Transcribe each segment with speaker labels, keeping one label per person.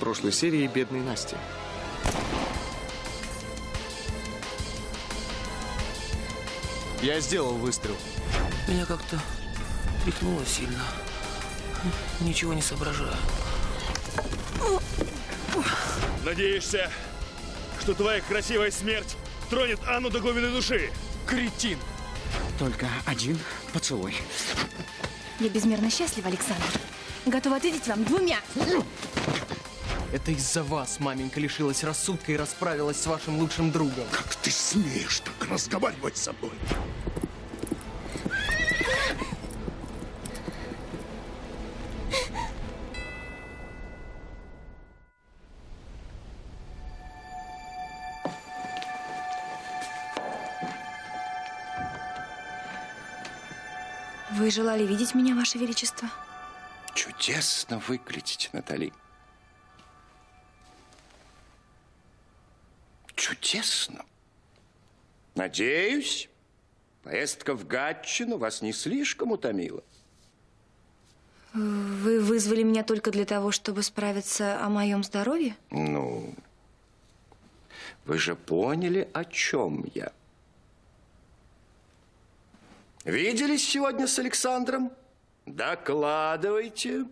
Speaker 1: прошлой серии «Бедной Насти». Я сделал выстрел.
Speaker 2: Меня как-то тряхнуло сильно. Ничего не соображаю.
Speaker 3: Надеешься, что твоя красивая смерть тронет Анну до глубины души?
Speaker 1: Кретин!
Speaker 4: Только один поцелуй.
Speaker 5: Я безмерно счастлива, Александр. Готова ответить вам двумя.
Speaker 2: Это из-за вас маменька лишилась рассудка и расправилась с вашим лучшим другом.
Speaker 6: Как ты смеешь так разговаривать со мной?
Speaker 5: Вы желали видеть меня, Ваше Величество?
Speaker 7: Чудесно выглядите, Натали. Чудесно. Надеюсь, поездка в Гатчину вас не слишком утомила.
Speaker 5: Вы вызвали меня только для того, чтобы справиться о моем здоровье?
Speaker 7: Ну, вы же поняли, о чем я. Виделись сегодня с Александром? Докладывайте.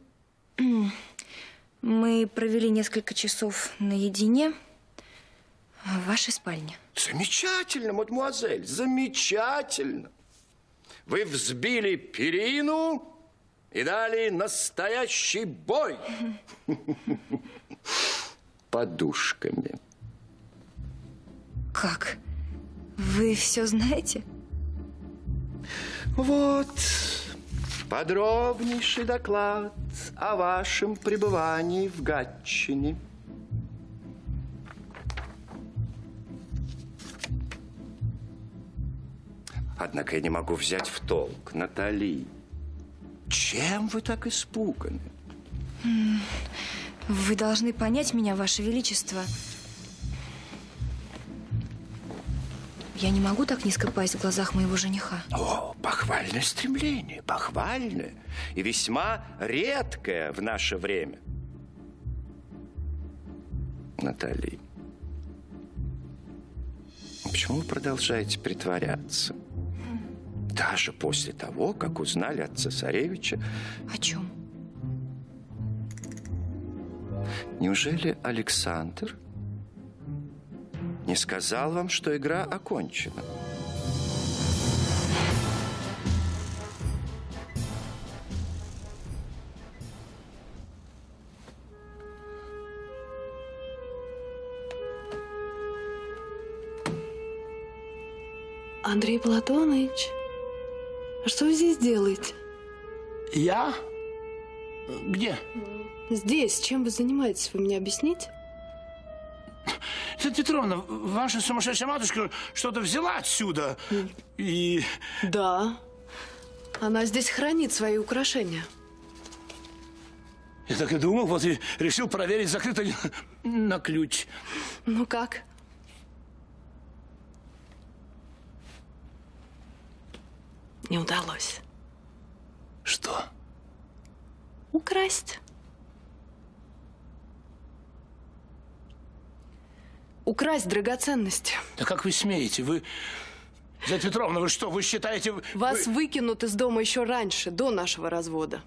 Speaker 5: Мы провели несколько часов наедине в вашей спальне.
Speaker 7: Замечательно, мадемуазель, замечательно. Вы взбили перину и дали настоящий бой. Подушками.
Speaker 5: Как? Вы все знаете?
Speaker 7: Вот подробнейший доклад о вашем пребывании в Гатчине. Однако я не могу взять в толк, Натали. Чем вы так испуганы?
Speaker 5: Вы должны понять меня, Ваше Величество. Я не могу так низко пасть в глазах моего жениха.
Speaker 7: О, похвальное стремление, похвальное и весьма редкое в наше время. Натали, почему вы продолжаете притворяться? Даже после того, как узнали от цесаревича,
Speaker 5: О чем?
Speaker 7: неужели Александр не сказал вам, что игра окончена?
Speaker 8: Андрей Платонович, а что вы здесь делаете?
Speaker 6: Я? Где?
Speaker 8: Здесь. Чем вы занимаетесь? Вы мне объясните?
Speaker 6: Светлана Петровна, ваша сумасшедшая матушка что-то взяла отсюда. И...
Speaker 8: Да. Она здесь хранит свои украшения.
Speaker 6: Я так и думал, вот и решил проверить, закрыто ли на ключ.
Speaker 8: Ну как? Не удалось.
Speaker 6: Что?
Speaker 8: Украсть. Украсть драгоценности.
Speaker 6: Да как вы смеете? Вы... Зоя Петровна, вы что, вы считаете...
Speaker 8: Вас
Speaker 6: вы-
Speaker 8: выкинут из дома еще раньше, до нашего развода.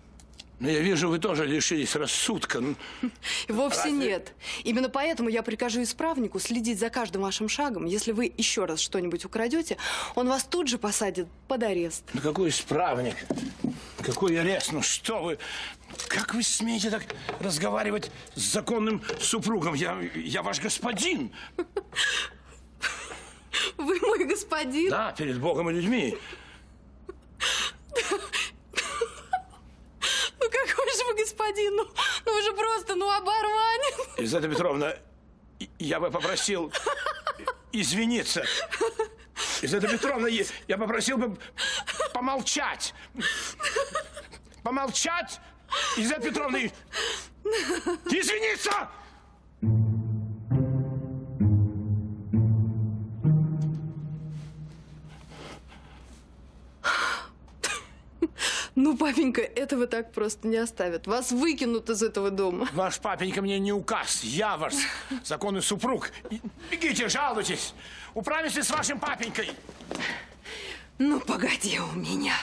Speaker 6: Ну, я вижу, вы тоже лишились рассудка. Ну,
Speaker 8: Вовсе
Speaker 6: Разве-
Speaker 8: нет. Именно поэтому я прикажу исправнику следить за каждым вашим шагом. Если вы еще раз что-нибудь украдете, он вас тут же посадит под арест.
Speaker 6: Ну, какой исправник? Какой арест? Ну, что вы... Как вы смеете так разговаривать с законным супругом? Я, я ваш господин.
Speaker 8: Вы мой господин?
Speaker 6: Да, перед Богом и людьми.
Speaker 8: Ну какой же вы господин? Ну, ну вы же просто, ну, оборванец.
Speaker 6: Елизавета Петровна, я бы попросил извиниться. Елизавета Петровна, я попросил бы помолчать. Помолчать? Елизавета Петровна, извиниться!
Speaker 8: Ну, папенька этого так просто не оставит. Вас выкинут из этого дома.
Speaker 6: Ваш папенька мне не указ, я ваш законный супруг. Бегите, жалуйтесь. Управимся с вашим папенькой.
Speaker 8: Ну, погоди у меня.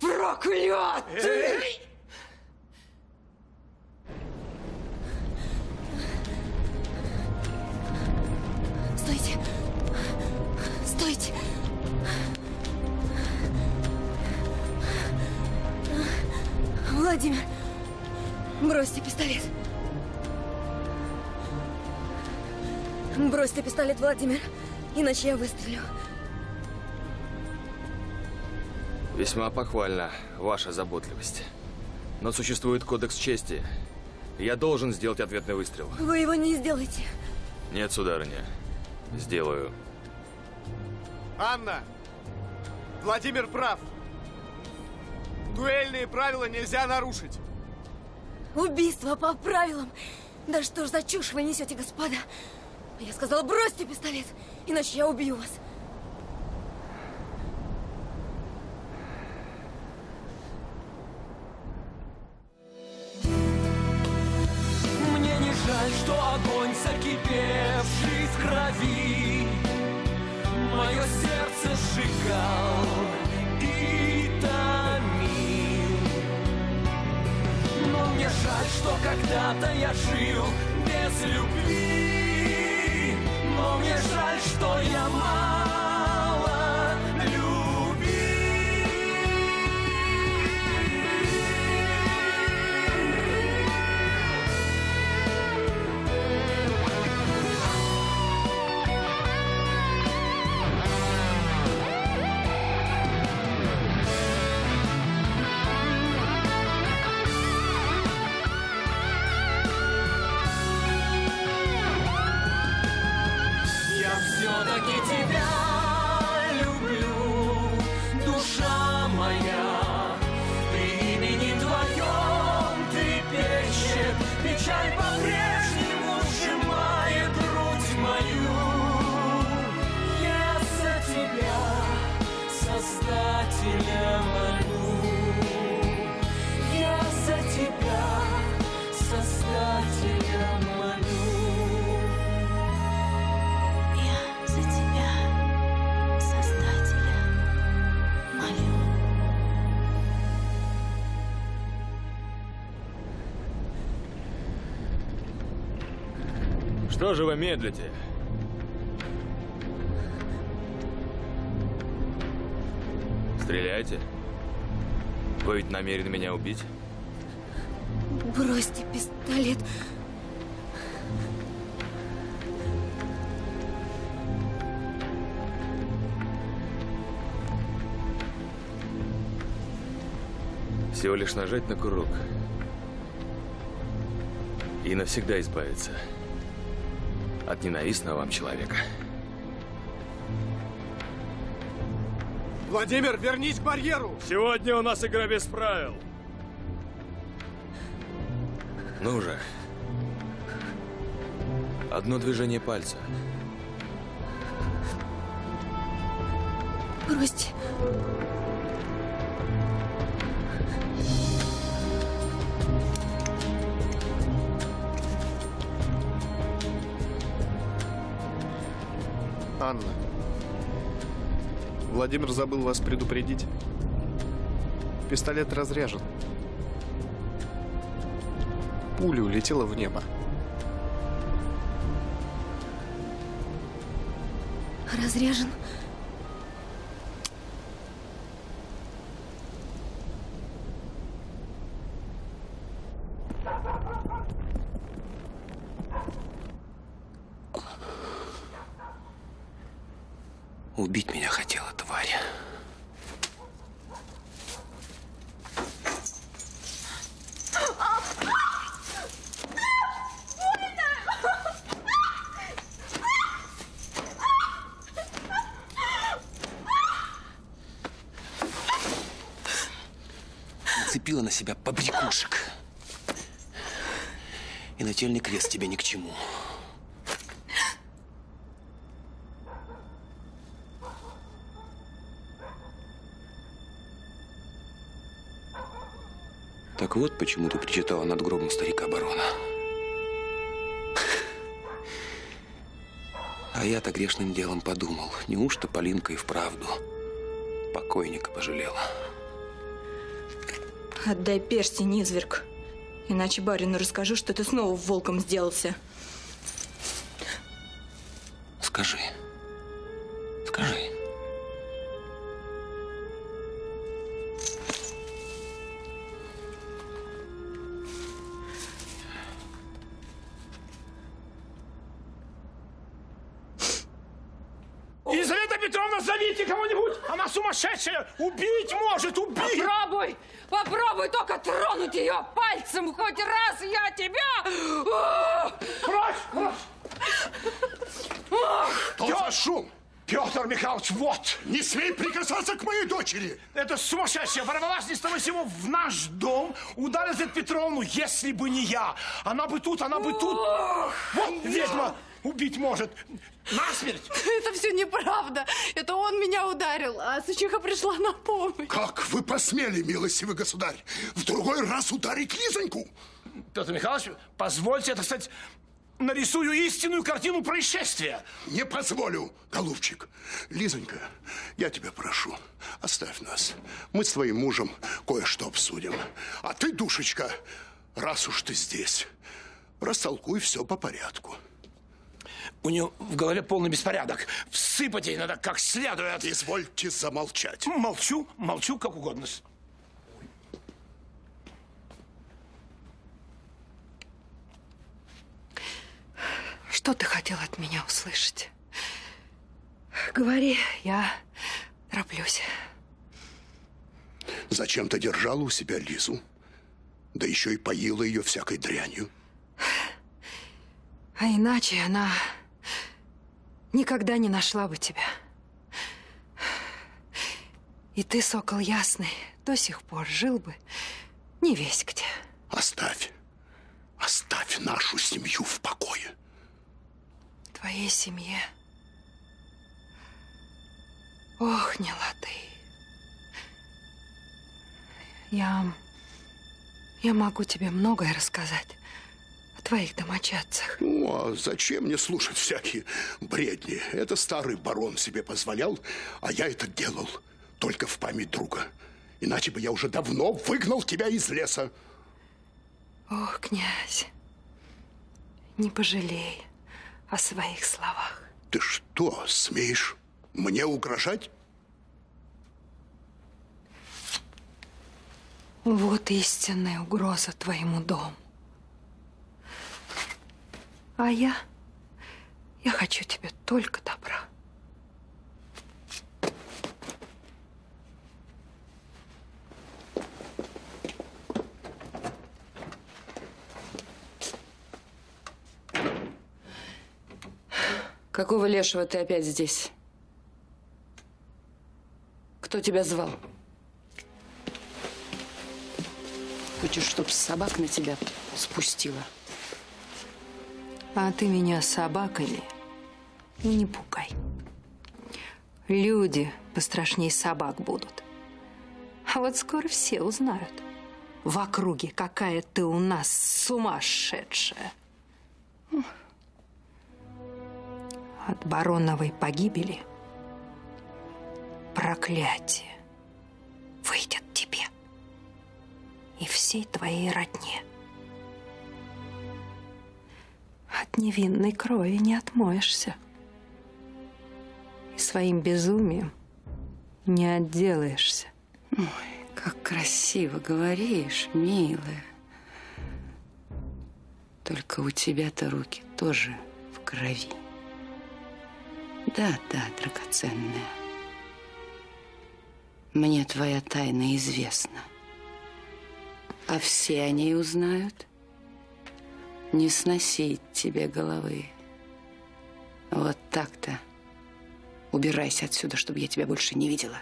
Speaker 8: Проклятый!
Speaker 9: Стойте! Стойте! Владимир, бросьте пистолет. Бросьте пистолет, Владимир, иначе я выстрелю.
Speaker 10: Весьма похвальна ваша заботливость. Но существует кодекс чести. Я должен сделать ответный выстрел.
Speaker 9: Вы его не сделаете.
Speaker 10: Нет, сударыня. Сделаю.
Speaker 1: Анна! Владимир прав. Дуэльные правила нельзя нарушить.
Speaker 9: Убийство по правилам. Да что ж за чушь вы несете, господа? Я сказала, бросьте пистолет, иначе я убью вас.
Speaker 2: Что
Speaker 10: же вы медлите? Стреляйте. Вы ведь намерены меня убить?
Speaker 9: Бросьте пистолет.
Speaker 10: Всего лишь нажать на курок. И навсегда избавиться от ненавистного вам человека.
Speaker 1: Владимир, вернись к барьеру!
Speaker 3: Сегодня у нас игра без правил.
Speaker 10: Ну же. Одно движение пальца.
Speaker 9: Бросьте.
Speaker 1: Владимир забыл вас предупредить. Пистолет разряжен. Пуля улетела в небо.
Speaker 9: Разряжен.
Speaker 6: Убить меня хотела тварь.
Speaker 11: Нацепила на себя побрякушек. И нательный крест тебе ни к чему. Так вот, почему ты причитала над гробом старика барона. А я-то грешным делом подумал, неужто Полинка и вправду покойника пожалела?
Speaker 5: Отдай перстень, изверг. Иначе барину расскажу, что ты снова волком сделался.
Speaker 11: Скажи.
Speaker 12: Шум?
Speaker 6: Петр Михайлович, вот!
Speaker 12: Не смей прикасаться к моей дочери!
Speaker 6: Это сумасшедшая ворвалась ни с того сего в наш дом, ударила за Петровну, если бы не я. Она бы тут, она бы тут. Вот, ведьма, убить может. Насмерть!
Speaker 8: Это все неправда. Это он меня ударил, а Сычиха пришла на помощь.
Speaker 12: Как вы посмели, милостивый государь, в другой раз ударить Лизоньку?
Speaker 6: Петр Михайлович, позвольте, это, кстати, нарисую истинную картину происшествия.
Speaker 12: Не позволю, голубчик. Лизонька, я тебя прошу, оставь нас. Мы с твоим мужем кое-что обсудим. А ты, душечка, раз уж ты здесь, растолкуй все по порядку.
Speaker 6: У нее в голове полный беспорядок. Всыпать ей надо как следует.
Speaker 12: Извольте замолчать.
Speaker 6: Молчу, молчу, как угодно.
Speaker 8: Что ты хотел от меня услышать? Говори, я тороплюсь.
Speaker 12: Зачем ты держала у себя Лизу? Да еще и поила ее всякой дрянью.
Speaker 8: А иначе она никогда не нашла бы тебя. И ты, сокол ясный, до сих пор жил бы не весь где.
Speaker 12: Оставь. Оставь нашу семью в покое.
Speaker 8: Твоей семье. Ох, не лады. Я... Я могу тебе многое рассказать о твоих домочадцах.
Speaker 12: Ну, а зачем мне слушать всякие бредни? Это старый барон себе позволял, а я это делал только в память друга. Иначе бы я уже давно выгнал тебя из леса.
Speaker 8: Ох, князь, не пожалей о своих словах.
Speaker 12: Ты что, смеешь мне угрожать?
Speaker 8: Вот истинная угроза твоему дому. А я, я хочу тебе только добра.
Speaker 13: Какого лешего ты опять здесь? Кто тебя звал? Хочешь, чтоб собак на тебя спустила?
Speaker 8: А ты меня собаками и не пугай. Люди пострашней собак будут. А вот скоро все узнают в округе, какая ты у нас сумасшедшая. От бароновой погибели проклятие выйдет тебе и всей твоей родне. От невинной крови не отмоешься. И своим безумием не отделаешься.
Speaker 13: Ой, как красиво говоришь, милая. Только у тебя-то руки тоже в крови. Да, да, драгоценная. Мне твоя тайна известна. А все о ней узнают. Не сносить тебе головы. Вот так-то. Убирайся отсюда, чтобы я тебя больше не видела.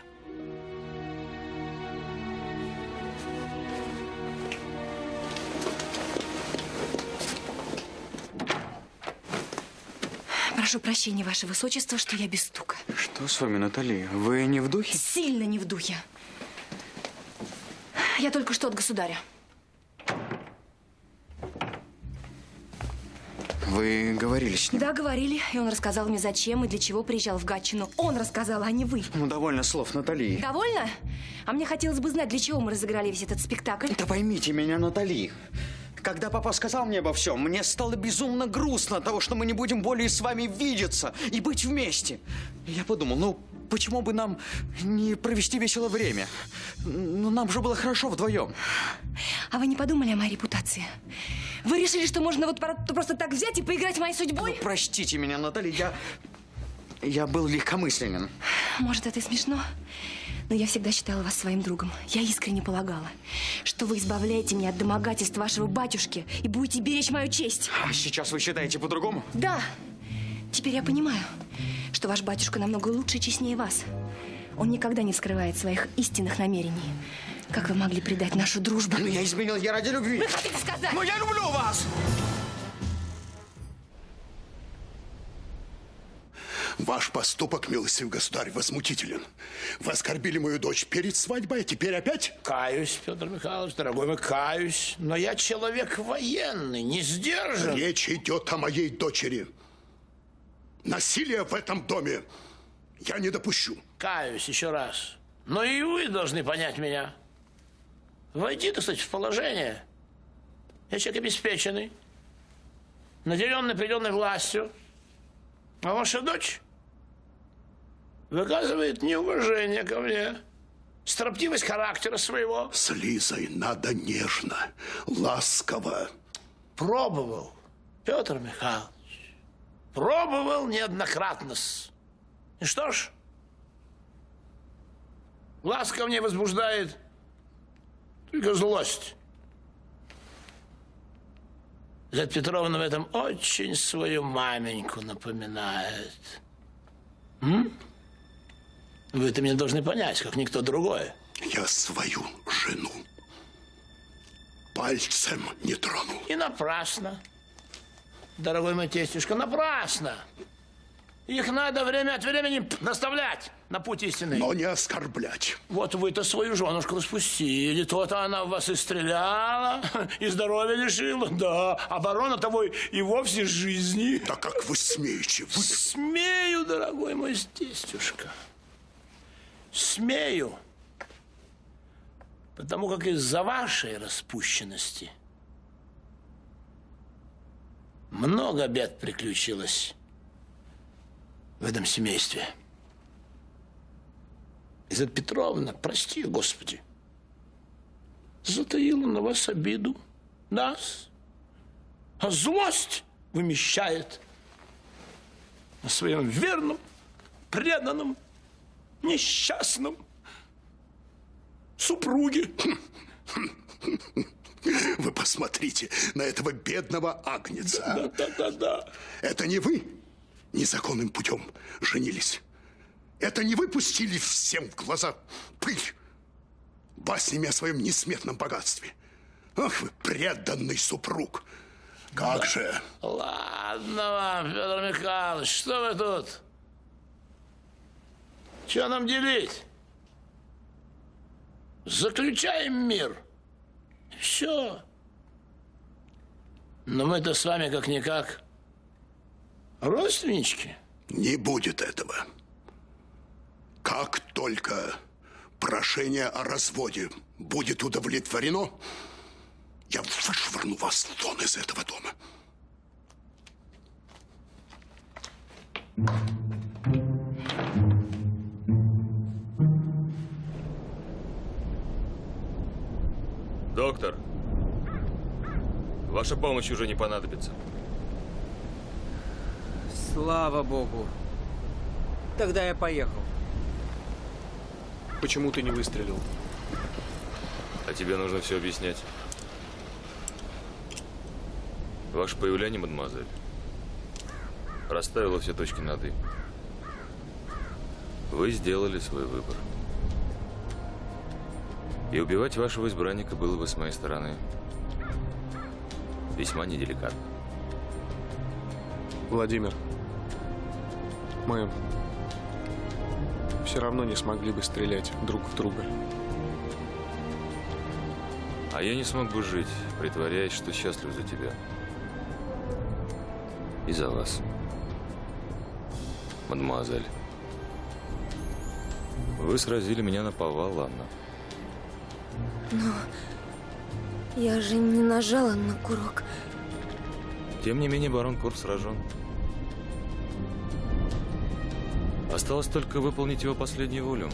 Speaker 5: Прошу прощения, Ваше Высочество, что я без стука.
Speaker 4: Что с вами, Наталья? Вы не в духе?
Speaker 5: Сильно не в духе. Я только что от государя.
Speaker 4: Вы говорили с ним?
Speaker 9: Да, говорили. И он рассказал мне, зачем и для чего приезжал в Гатчину. Он рассказал, а не вы.
Speaker 4: Ну, довольно слов, Натали.
Speaker 9: Довольно? А мне хотелось бы знать, для чего мы разыграли весь этот спектакль.
Speaker 4: Да поймите меня, Натали. Когда папа сказал мне обо всем, мне стало безумно грустно от того, что мы не будем более с вами видеться и быть вместе. Я подумал, ну, почему бы нам не провести весело время? Ну, нам же было хорошо вдвоем.
Speaker 9: А вы не подумали о моей репутации? Вы решили, что можно вот про- просто так взять и поиграть моей судьбой?
Speaker 4: Ну, простите меня, Натали, я... Я был легкомысленен.
Speaker 9: Может, это и смешно, но я всегда считала вас своим другом. Я искренне полагала, что вы избавляете меня от домогательств вашего батюшки и будете беречь мою честь.
Speaker 4: А сейчас вы считаете по-другому?
Speaker 9: Да, теперь я понимаю, что ваш батюшка намного лучше и честнее вас. Он никогда не скрывает своих истинных намерений. Как вы могли предать нашу дружбу?
Speaker 4: Ну, я изменил, я ради любви.
Speaker 9: Вы хотите сказать?
Speaker 4: Но я люблю вас!
Speaker 12: Ваш поступок, милостивый государь, возмутителен. Вы оскорбили мою дочь перед свадьбой, а теперь опять?
Speaker 6: Каюсь, Петр Михайлович, дорогой мой, каюсь. Но я человек военный, не сдержан.
Speaker 12: Речь идет о моей дочери. Насилие в этом доме я не допущу.
Speaker 6: Каюсь еще раз. Но и вы должны понять меня. Войди, так сказать, в положение. Я человек обеспеченный, наделенный определенной властью. А ваша дочь выказывает неуважение ко мне, строптивость характера своего.
Speaker 12: С Лизой надо нежно, ласково.
Speaker 6: Пробовал, Петр Михайлович, пробовал неоднократно. И что ж, ласка мне возбуждает только злость. Зет Петровна в этом очень свою маменьку напоминает. М? Вы это мне должны понять, как никто другой.
Speaker 12: Я свою жену пальцем не трону.
Speaker 6: И напрасно, дорогой мой тестюшка, напрасно. Их надо время от времени наставлять на путь истины.
Speaker 12: Но не оскорблять.
Speaker 6: Вот вы-то свою женушку распустили, то-то она в вас и стреляла, и здоровья лишила, да, а барона того и вовсе жизни.
Speaker 12: Да как вы смеете? Вы...
Speaker 6: Смею, дорогой мой тестюшка, смею, потому как из-за вашей распущенности много бед приключилось в этом семействе. Изет Петровна, прости, Господи, затаила на вас обиду, нас, а злость вымещает на своем верном, преданном, несчастном супруге.
Speaker 12: Вы посмотрите на этого бедного агнеца.
Speaker 6: Да, да, да, да.
Speaker 12: Это не вы незаконным путем женились. Это не вы пустили всем в глаза пыль баснями о своем несметном богатстве. Ах вы, преданный супруг! Как
Speaker 6: Да.
Speaker 12: же?
Speaker 6: Ладно вам, Петр Михайлович, что вы тут? Что нам делить? Заключаем мир. Все. Но мы-то с вами как-никак родственнички.
Speaker 12: Не будет этого. Как только прошение о разводе будет удовлетворено, я вышвырну вас вон из этого дома.
Speaker 10: Доктор, ваша помощь уже не понадобится.
Speaker 14: Слава богу. Тогда я поехал.
Speaker 1: Почему ты не выстрелил?
Speaker 10: А тебе нужно все объяснять. Ваше появление, мадемуазель, расставило все точки над «и». Вы сделали свой выбор. И убивать вашего избранника было бы с моей стороны весьма неделикатно.
Speaker 1: Владимир, мы все равно не смогли бы стрелять друг в друга.
Speaker 10: А я не смог бы жить, притворяясь, что счастлив за тебя. И за вас. Мадемуазель. Вы сразили меня на повал, Анна.
Speaker 15: Но я же не нажала на курок.
Speaker 10: Тем не менее, барон Кур сражен. Осталось только выполнить его последнюю волю.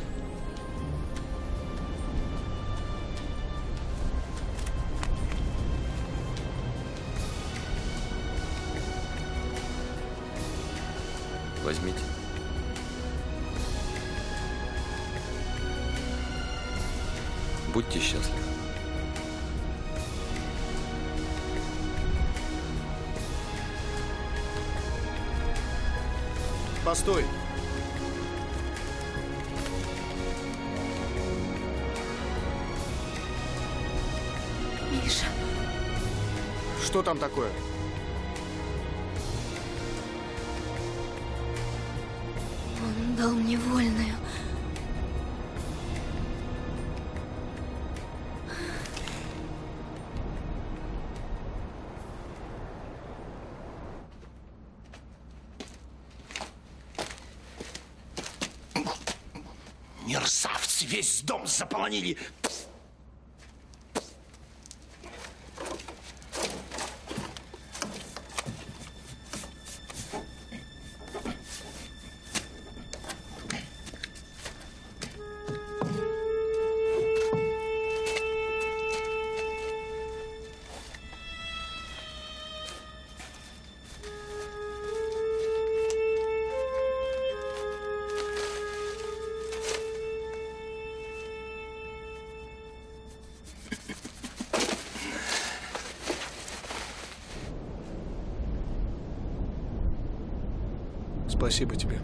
Speaker 10: Возьмите. Будьте счастливы.
Speaker 1: Постой! Что там такое?
Speaker 15: он дал мне вольную.
Speaker 6: Мерзавцы весь дом заполонили.
Speaker 1: Спасибо тебе.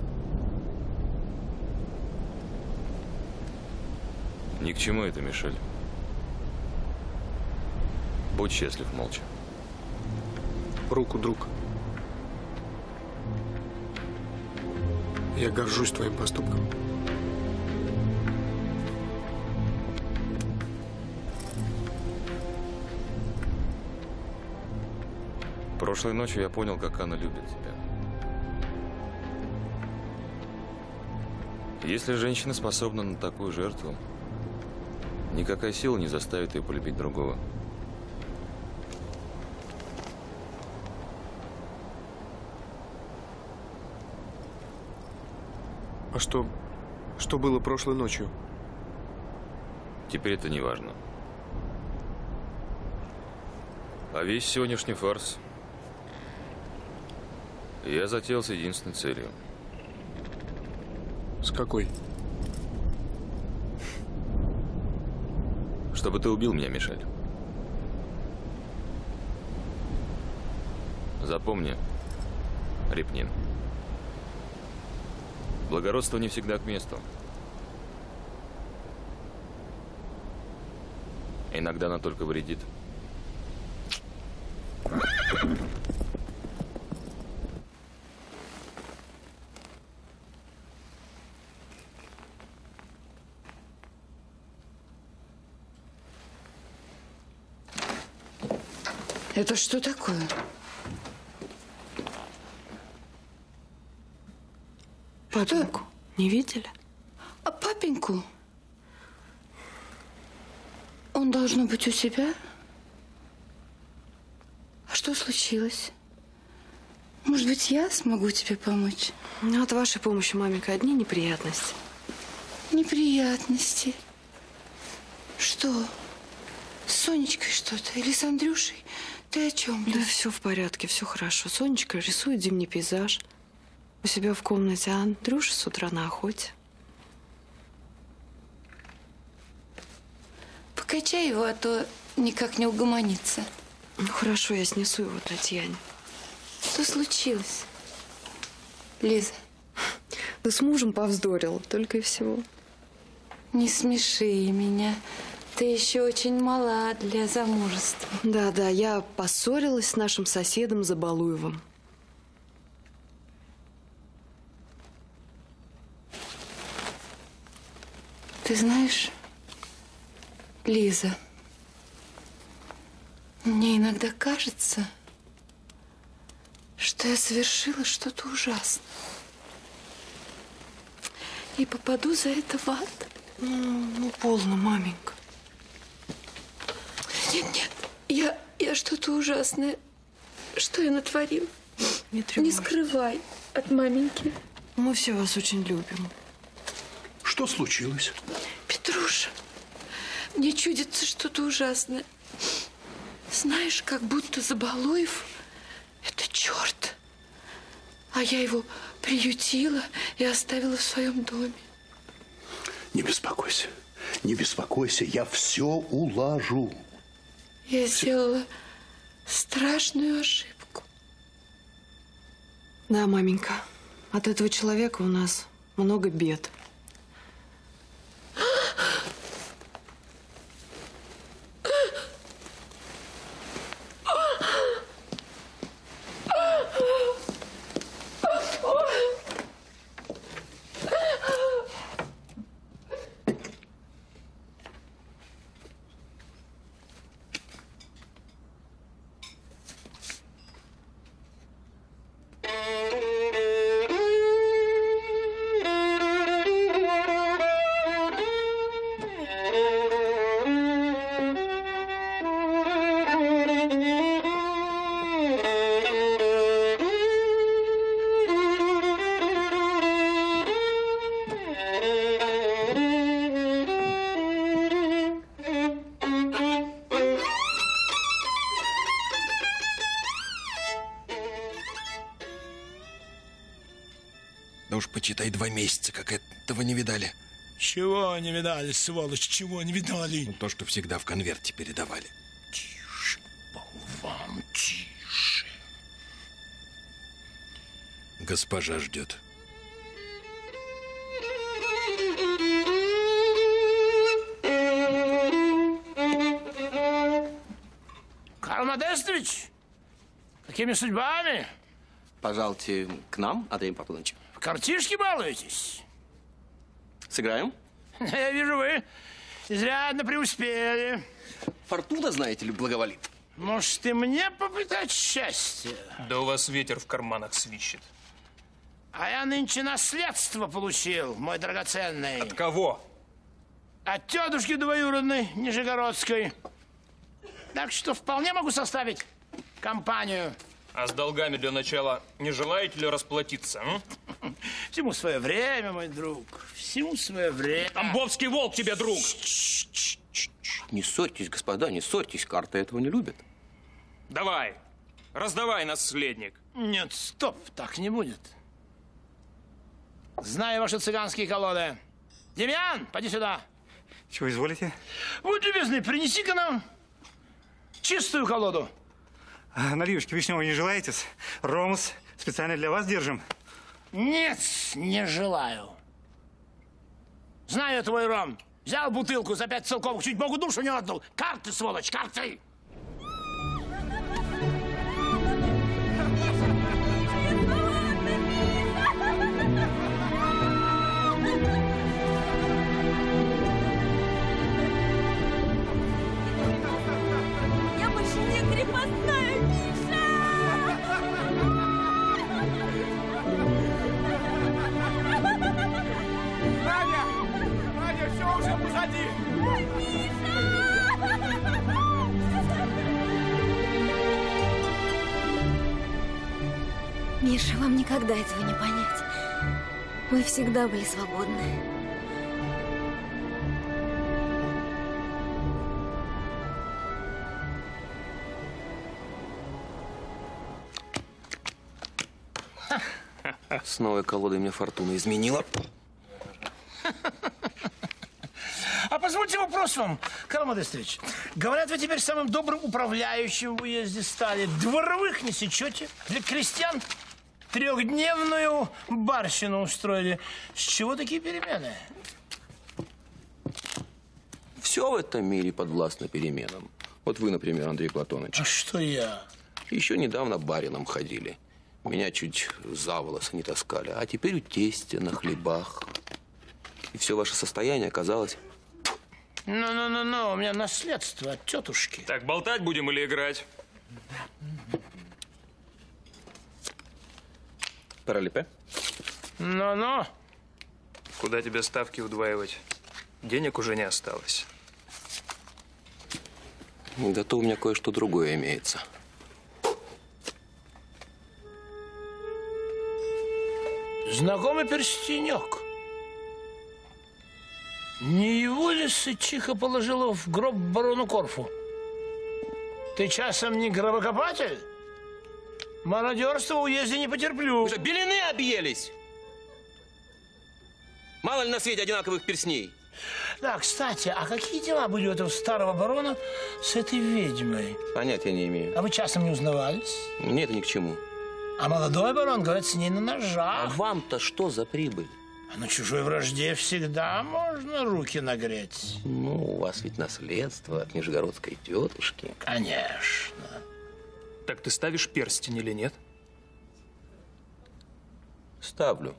Speaker 10: Ни к чему это, Мишель. Будь счастлив молча.
Speaker 1: Руку, друг. Я горжусь твоим поступком.
Speaker 10: Прошлой ночью я понял, как она любит тебя. Если женщина способна на такую жертву, никакая сила не заставит ее полюбить другого.
Speaker 1: А что... Что было прошлой ночью?
Speaker 10: Теперь это не важно. А весь сегодняшний фарс я затеял с единственной целью.
Speaker 1: Какой?
Speaker 10: Чтобы ты убил меня, Мишель. Запомни, Репнин. Благородство не всегда к месту. Иногда она только вредит.
Speaker 13: Это что такое?
Speaker 8: Папеньку не видели?
Speaker 13: А папеньку? Он должно быть у себя? А что случилось? Может быть, я смогу тебе помочь?
Speaker 8: Ну, От вашей помощи, маменька, одни неприятности.
Speaker 13: Неприятности. Что? С Сонечкой что-то? Или с Андрюшей? Ты о чем?
Speaker 8: Да все в порядке, все хорошо. Сонечка рисует зимний пейзаж у себя в комнате, а Андрюша с утра на охоте.
Speaker 13: Покачай его, а то никак не угомонится.
Speaker 8: Ну, хорошо, я снесу его Татьяне.
Speaker 13: Что случилось? Лиза.
Speaker 8: Да с мужем повздорила, только и всего.
Speaker 13: Не смеши меня. Ты еще очень мала для замужества.
Speaker 8: Да, да, я поссорилась с нашим соседом Забалуевым.
Speaker 13: Ты знаешь, Лиза, мне иногда кажется, что я совершила что-то ужасное. И попаду за это в ад. Ну, ну полно, маменька. Нет, нет, я, я что-то ужасное. Что я натворила? Не, не скрывай от маменьки. Мы все вас очень любим.
Speaker 12: Что случилось?
Speaker 13: Петруша, мне чудится что-то ужасное. Знаешь, как будто Забалуев – это черт. А я его приютила и оставила в своем доме.
Speaker 12: Не беспокойся. Не беспокойся, я все улажу.
Speaker 13: Я сделала страшную ошибку. Да, маменька, от этого человека у нас много бед.
Speaker 6: Чего не видали, сволочь, чего не видали?
Speaker 11: Ну, то, что всегда в конверте передавали.
Speaker 6: Тише, болван, тише.
Speaker 11: Госпожа ждет.
Speaker 6: Карл Модестович, какими судьбами?
Speaker 16: Пожалуйте к нам, Андрей Павлович.
Speaker 6: В картишки балуетесь?
Speaker 16: Сыграем?
Speaker 6: Я вижу, вы изрядно преуспели.
Speaker 16: Фортуна, знаете ли, благоволит.
Speaker 6: Может, и мне попытать счастье?
Speaker 17: Да у вас ветер в карманах свищет.
Speaker 6: А я нынче наследство получил, мой драгоценный.
Speaker 17: От кого?
Speaker 6: От тетушки двоюродной Нижегородской. Так что вполне могу составить компанию.
Speaker 17: А с долгами для начала не желаете ли расплатиться? М?
Speaker 6: Всему свое время, мой друг. Всему свое время.
Speaker 17: Тамбовский волк тебе друг.
Speaker 16: Не ссорьтесь, господа, не ссорьтесь. Карты этого не любят.
Speaker 17: Давай, раздавай, наследник.
Speaker 6: Нет, стоп, так не будет. Знаю ваши цыганские колоды. Демьян, поди сюда.
Speaker 18: Чего изволите?
Speaker 6: Будь любезный, принеси-ка нам чистую колоду.
Speaker 18: Наливочки вишневой не желаете? Ромус специально для вас держим.
Speaker 6: Нет, не желаю. Знаю твой ром. Взял бутылку за пять целковых, чуть Богу душу не отдал. Карты, сволочь, карты!
Speaker 5: Миша, вам никогда этого не понять. Мы всегда были свободны.
Speaker 16: С новой колодой мне фортуна изменила.
Speaker 6: А позвольте вопрос вам, Карл Модестович. Говорят, вы теперь самым добрым управляющим в уезде стали. Дворовых не сечете. Для крестьян трехдневную барщину устроили. С чего такие перемены?
Speaker 16: Все в этом мире подвластно переменам. Вот вы, например, Андрей Платонович.
Speaker 6: А что я?
Speaker 16: Еще недавно барином ходили. Меня чуть за волосы не таскали. А теперь у тестя на хлебах. И все ваше состояние оказалось...
Speaker 6: Ну-ну-ну-ну, у меня наследство от тетушки.
Speaker 17: Так, болтать будем или играть?
Speaker 19: Паралипе?
Speaker 6: Ну-ну.
Speaker 20: Куда тебе ставки удваивать? Денег уже не осталось.
Speaker 19: Да то у меня кое-что другое имеется.
Speaker 6: Знакомый перстенек. Не его ли сычиха положила в гроб барону Корфу? Ты часом не гробокопатель? Мародерство в уезде не потерплю.
Speaker 19: Уже белины объелись. Мало ли на свете одинаковых персней.
Speaker 6: Да, кстати, а какие дела были у этого старого барона с этой ведьмой?
Speaker 19: Понятия не имею.
Speaker 6: А вы часом не узнавались?
Speaker 19: Мне это ни к чему.
Speaker 6: А молодой барон, говорят, с ней на ножах.
Speaker 19: А вам-то что за прибыль?
Speaker 6: А на чужой вражде всегда можно руки нагреть.
Speaker 19: Ну, у вас ведь наследство от нижегородской тетушки.
Speaker 6: Конечно.
Speaker 20: Так ты ставишь перстень или нет?
Speaker 19: Ставлю.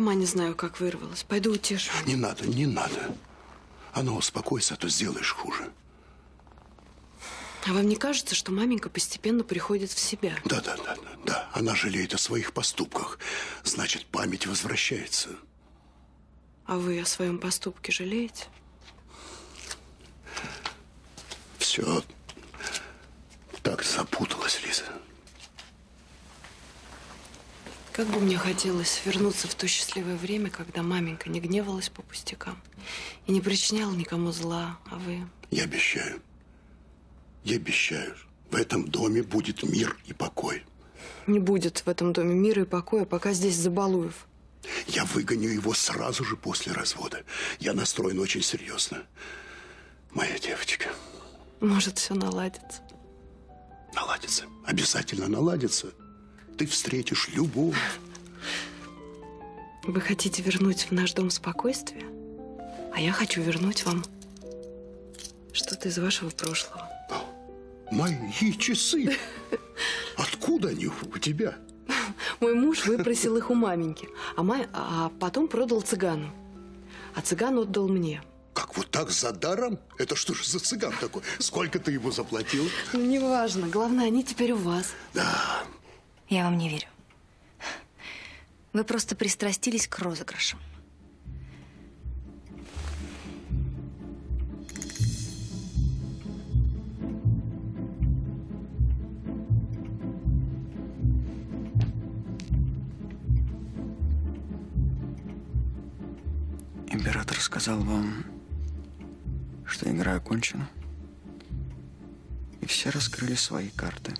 Speaker 8: Сама не знаю, как вырвалась. Пойду утешу.
Speaker 12: Не надо, не надо. А ну, успокойся, а то сделаешь хуже.
Speaker 8: А вам не кажется, что маменька постепенно приходит в себя?
Speaker 12: Да, да, да, да, да. Она жалеет о своих поступках. Значит, память возвращается.
Speaker 8: А вы о своем поступке жалеете?
Speaker 12: Все так запуталась, Лиза.
Speaker 8: Как бы мне хотелось вернуться в то счастливое время, когда маменька не гневалась по пустякам и не причиняла никому зла, а вы...
Speaker 12: Я обещаю. Я обещаю. В этом доме будет мир и покой.
Speaker 8: Не будет в этом доме мира и покоя, пока здесь Забалуев.
Speaker 12: Я выгоню его сразу же после развода. Я настроен очень серьезно. Моя девочка.
Speaker 8: Может, все наладится.
Speaker 12: Наладится. Обязательно наладится. Ты встретишь любовь.
Speaker 8: Вы хотите вернуть в наш дом спокойствие? А я хочу вернуть вам что-то из вашего прошлого.
Speaker 12: Мои часы. Откуда они у тебя?
Speaker 8: Мой муж выпросил их у маменьки, а, ма... а потом продал цыгану. А цыган отдал мне.
Speaker 12: Как вот так за даром? Это что же за цыган такой? Сколько ты ему заплатил?
Speaker 8: Ну, неважно. Главное, они теперь у вас.
Speaker 12: Да.
Speaker 9: Я вам не верю. Вы просто пристрастились к розыгрышам.
Speaker 4: Император сказал вам, что игра окончена. И все раскрыли свои карты.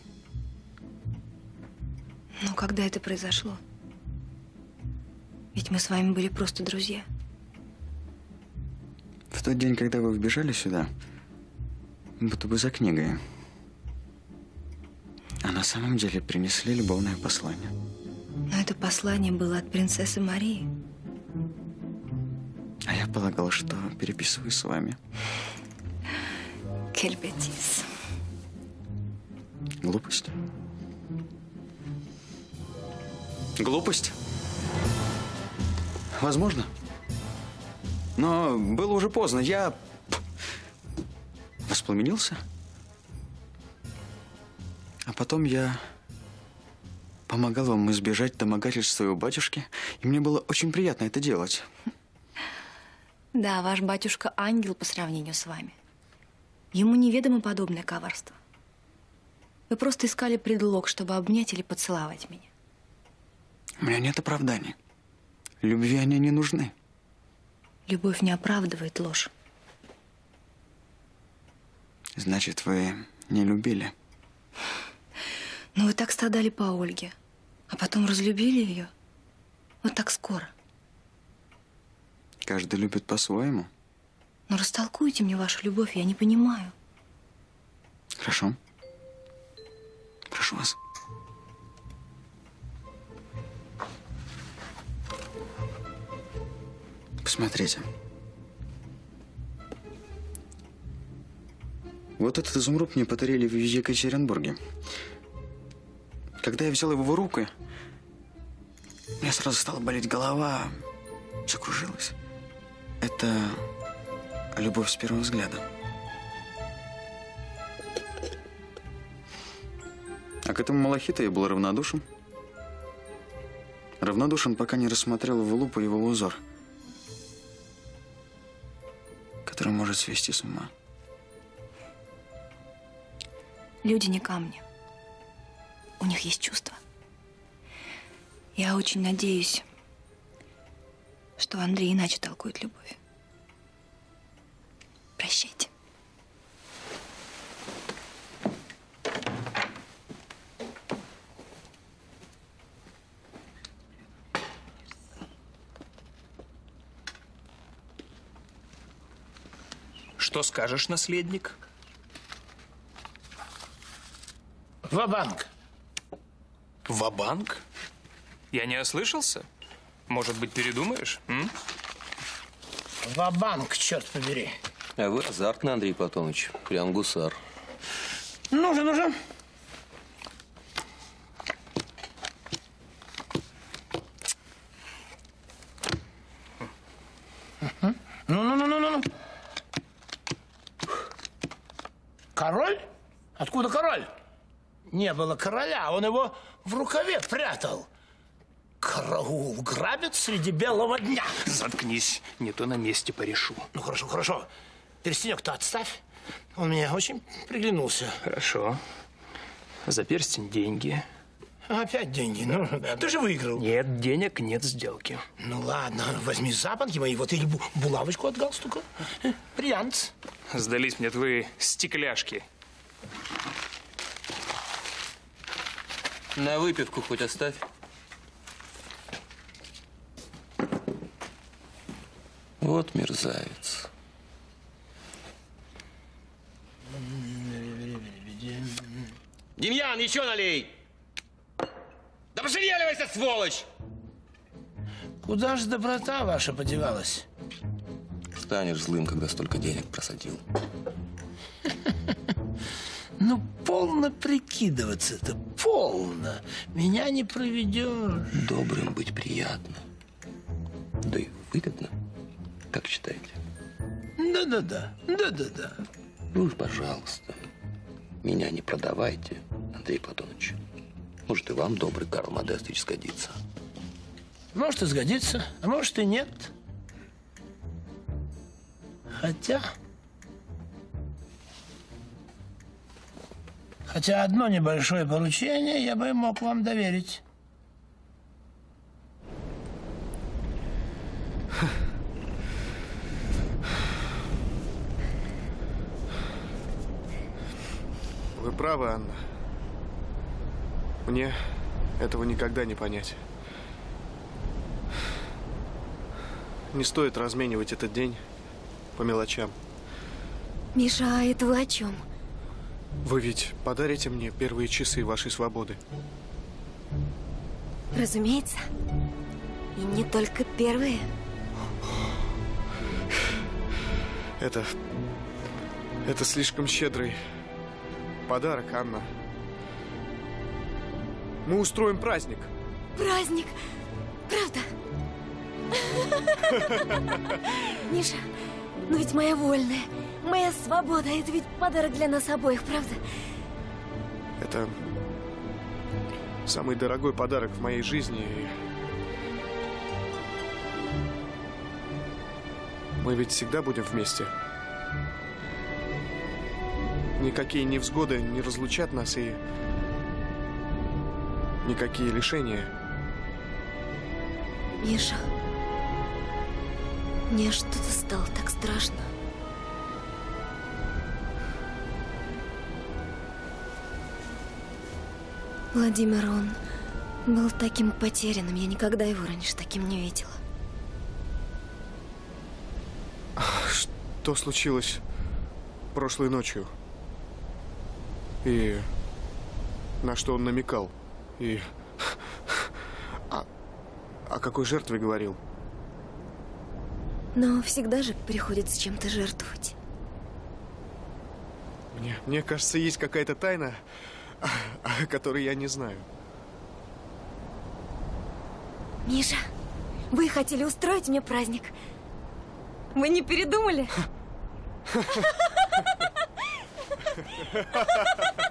Speaker 9: Но когда это произошло? Ведь мы с вами были просто друзья.
Speaker 4: В тот день, когда вы вбежали сюда, будто бы за книгой. А на самом деле принесли любовное послание.
Speaker 9: Но это послание было от принцессы Марии.
Speaker 4: А я полагал, что переписываю с вами.
Speaker 9: Кельбетис.
Speaker 4: Глупость. Глупость? Возможно. Но было уже поздно. Я воспламенился. А потом я помогал вам избежать домогательств своего батюшки. И мне было очень приятно это делать.
Speaker 9: Да, ваш батюшка ангел по сравнению с вами. Ему неведомо подобное коварство. Вы просто искали предлог, чтобы обнять или поцеловать меня.
Speaker 4: У меня нет оправданий. Любви они не нужны.
Speaker 9: Любовь не оправдывает ложь.
Speaker 4: Значит, вы не любили.
Speaker 9: Но вы так страдали по Ольге, а потом разлюбили ее. Вот так скоро.
Speaker 4: Каждый любит по-своему.
Speaker 9: Но растолкуйте мне вашу любовь, я не понимаю.
Speaker 4: Хорошо. Прошу вас. Посмотрите. Вот этот изумруд мне подарили в Екатеринбурге. Когда я взял его в руки, у меня сразу стала болеть голова, закружилась. Это любовь с первого взгляда. А к этому малахиту я был равнодушен. Равнодушен, пока не рассмотрел в лупу его узор, который может свести с ума.
Speaker 9: Люди не камни. У них есть чувства. Я очень надеюсь, что Андрей иначе толкует любовь. Прощайте.
Speaker 20: Что скажешь, наследник?
Speaker 6: Ва-банк.
Speaker 20: Ва-банк? Я не ослышался? Может быть, передумаешь? М?
Speaker 6: Ва-банк, черт побери.
Speaker 19: А вы азартный, Андрей Платоныч. Прям гусар.
Speaker 6: Нужен, нужен. Ну-ну-ну-ну-ну. Не было короля, он его в рукаве прятал. Караул грабит среди белого дня.
Speaker 20: Заткнись, не то на месте порешу.
Speaker 6: Ну, хорошо, хорошо. Перстенек-то отставь. Он мне очень приглянулся.
Speaker 20: Хорошо. За перстень деньги.
Speaker 6: Опять деньги. Ну, ты же выиграл.
Speaker 20: Нет денег, нет сделки.
Speaker 6: Ну ладно, возьми запонки мои, вот или бу- булавочку от галстука. Э, Бриллиант.
Speaker 20: Сдались мне твои стекляшки.
Speaker 19: На выпивку хоть оставь. Вот мерзавец.
Speaker 21: Демьян, еще налей! Да пошевеливайся, сволочь!
Speaker 6: Куда же доброта ваша подевалась?
Speaker 19: Станешь злым, когда столько денег просадил.
Speaker 6: Ну, полно прикидываться-то, полно. Меня не проведешь.
Speaker 19: Добрым быть приятно. Да и выгодно. Как считаете?
Speaker 6: Да-да-да, да-да-да.
Speaker 19: Вы уж, пожалуйста, меня не продавайте, Андрей Платонович. Может, и вам добрый Карл Модестович сгодится.
Speaker 6: Может и сгодится, а может и нет. Хотя... Хотя одно небольшое поручение я бы мог вам доверить.
Speaker 1: Вы правы, Анна. Мне этого никогда не понять. Не стоит разменивать этот день по мелочам.
Speaker 15: Миша, а это вы о чем?
Speaker 1: Вы ведь подарите мне первые часы вашей свободы.
Speaker 15: Разумеется. И не только первые.
Speaker 1: Это... Это слишком щедрый подарок, Анна. Мы устроим праздник.
Speaker 15: Праздник. Правда? Миша, ну ведь моя вольная, моя свобода, это ведь подарок для нас обоих, правда?
Speaker 1: Это самый дорогой подарок в моей жизни. Мы ведь всегда будем вместе. Никакие невзгоды не разлучат нас и никакие лишения.
Speaker 15: Миша, мне что-то стало так страшно.
Speaker 5: Владимир, он был таким потерянным. Я никогда его раньше таким не видела.
Speaker 1: Что случилось прошлой ночью? И на что он намекал? И о, о какой жертве говорил?
Speaker 5: Но всегда же приходится чем-то жертвовать.
Speaker 1: Мне, мне кажется, есть какая-то тайна, о которой я не знаю.
Speaker 5: Миша, вы хотели устроить мне праздник. Вы не передумали?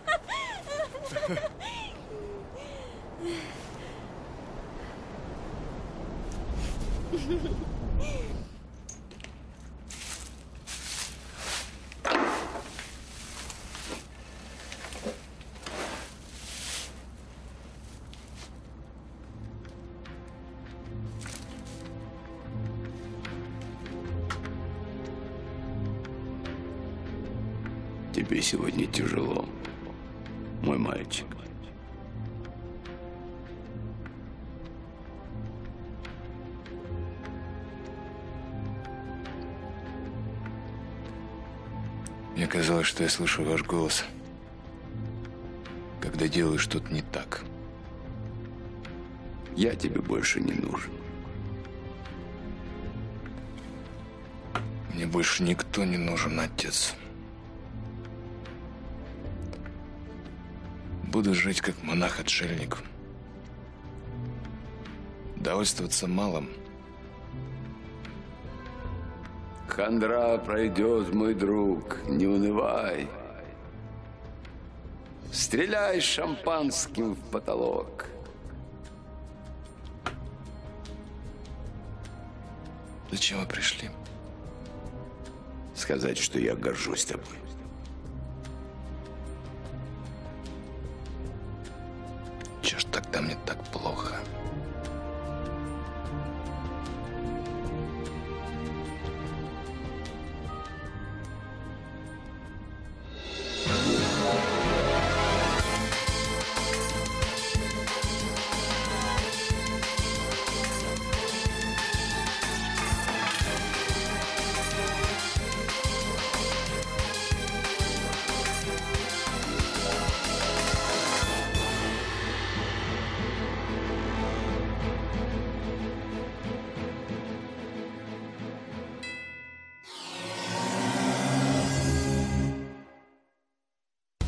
Speaker 10: что я слышу ваш голос, когда делаю что-то не так.
Speaker 15: Я тебе больше не нужен.
Speaker 10: Мне больше никто не нужен, отец. Буду жить как монах-отшельник. Довольствоваться малым.
Speaker 15: Хандра пройдет, мой друг, не унывай. Стреляй шампанским в потолок.
Speaker 10: Зачем вы пришли?
Speaker 15: Сказать, что я горжусь тобой.